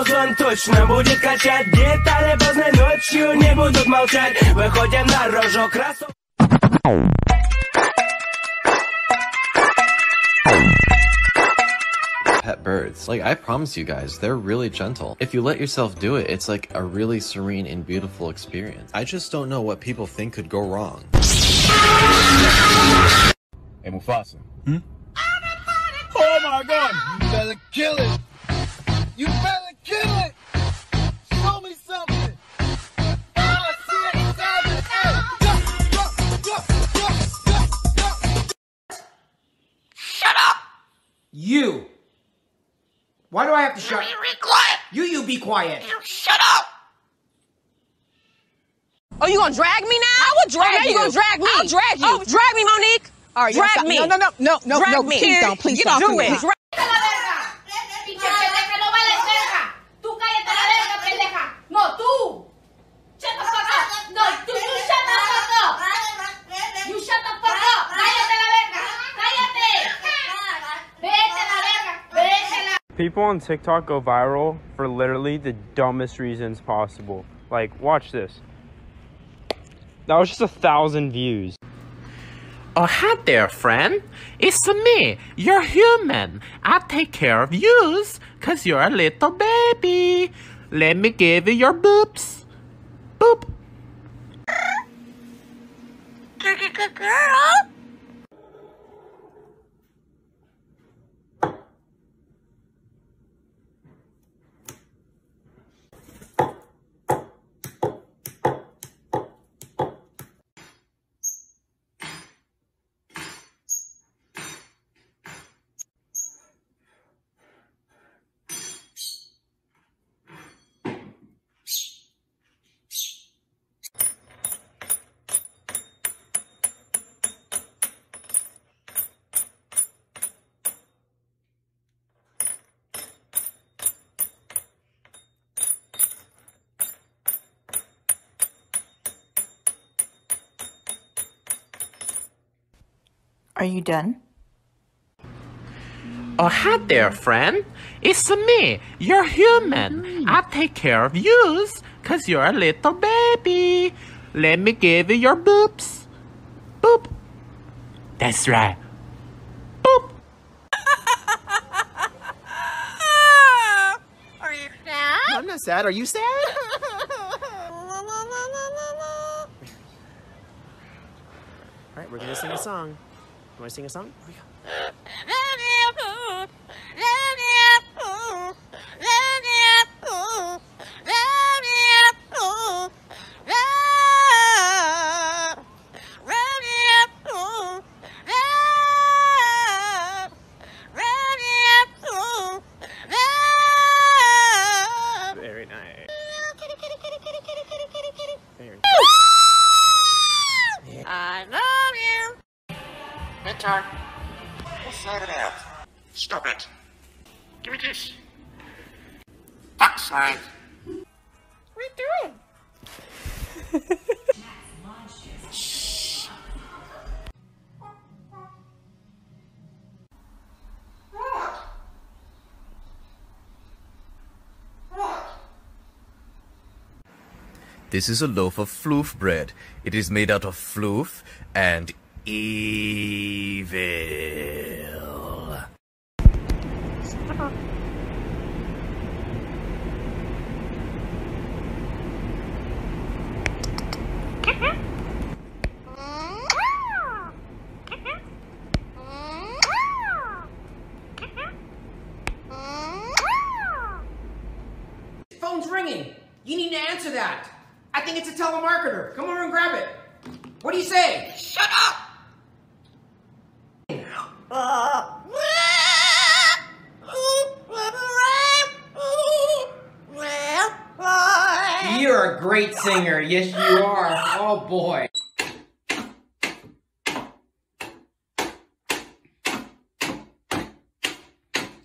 Ох, он точно будет качать Детали поздно ночью не будут молчать Выходим на рожок раз pet birds. Like, I promise you guys, they're really gentle. If you let yourself do it, it's like a really serene and beautiful experience. I just don't know what people think could go wrong. Hey, Mufasa. Hmm? Oh my god! You better kill it! You better Why have to shut? You be quiet! You, you be quiet. You shut up! Oh, you gonna drag me now? I will drag oh, now you. you gonna drag me? I'll drag you. Oh, drag me, Monique. All right, drag me. No, no, no, no, no, drag no. me. Please don't. Please Get stop. Do it. Please. Drag- ¡Cállate la verga! ¡Pinche pendeja, no vales verga! ¡Tú cállate la verga, pendeja! ¡No, tú! ¡Shut the fuck up! ¡No, tú, you shut the fuck up! ¡You shut the fuck up! ¡Cállate la verga! ¡Cállate! ¡Vete la verga! ¡Vete la... People on TikTok go viral for literally the dumbest reasons possible. Like, watch this. That was just a thousand views. Oh, hi there, friend. It's me, You're human. I take care of yous, cause you're a little baby. Let me give you your boobs. Are you done? Oh, hi there, friend. It's me, you're human. Hmm. I take care of yous, cause you're a little baby. Let me give you your boobs. Boop. That's right. Boop. Are you sad? I'm not sad. Are you sad? All right, we're gonna sing a song. You wanna sing a song? Oh Go. Bedtime. We'll sort. Stop it. Give me this. Fuck's sake. What are you doing? This is a loaf of floof bread. It is made out of floof and evil. Phone's ringing. You need to answer that. I think it's a telemarketer. Come over and grab it. What do you say? Shut up! You're a great singer. Yes, you are. Oh boy.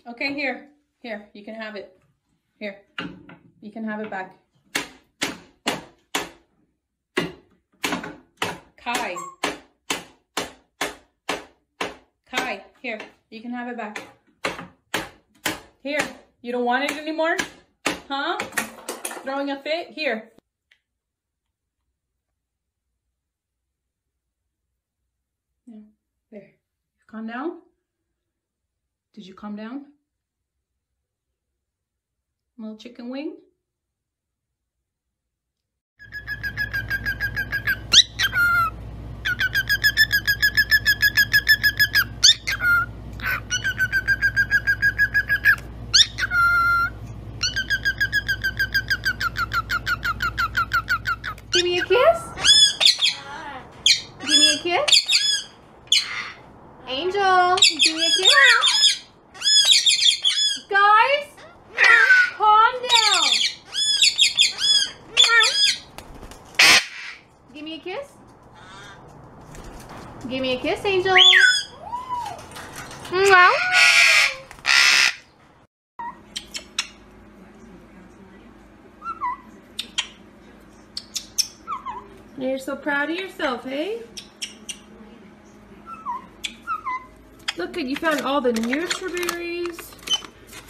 Okay, here. Here, you can have it. Here. You can have it back. Kai. Kai, here. You can have it back. Here. You don't want it anymore? Huh? Throwing a fit? Here. Yeah. There. Calm down? Did you calm down? Little chicken wing? Give me a kiss. Give me a kiss. Angel, give me a kiss. Guys, calm down. Give me a kiss. Give me a kiss, Angel. Mwah. You're so proud of yourself, hey? Look you found all the Nutriberries,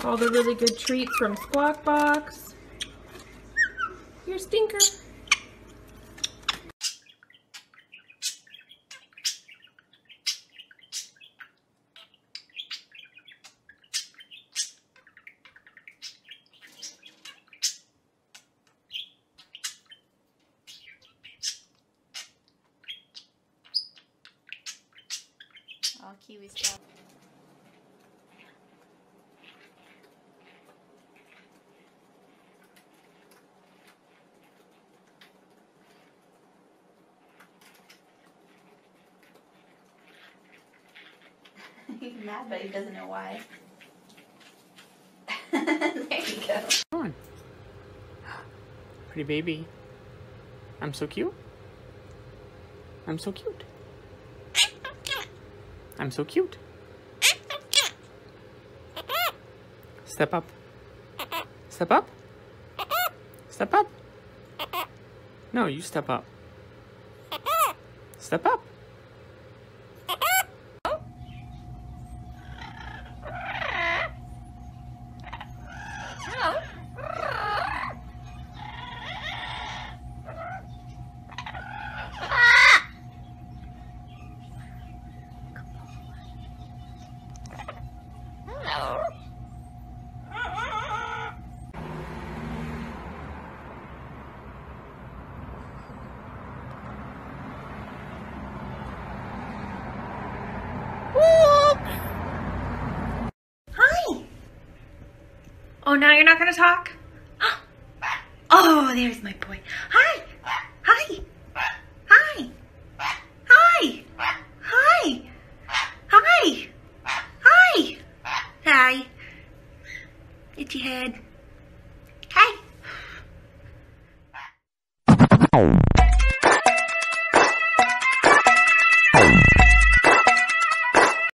all the really good treats from Squawk Box. You're a stinker. All kiwi stuff. He's mad, but he doesn't know why. there you go. Come on. Pretty baby. I'm so cute. I'm so cute. I'm so cute. Step up. Step up. Step up. No, you step up. Step up. Hi. Oh, now you're not going to talk? Oh, there's my boy. Hi. Hi. Hi. Hi. Hi. Hi. Hi. Hi. Itchy head.